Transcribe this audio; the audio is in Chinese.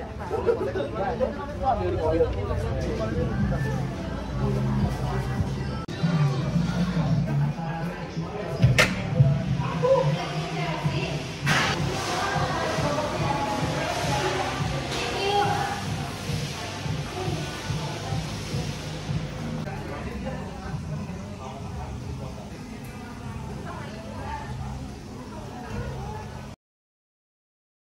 对。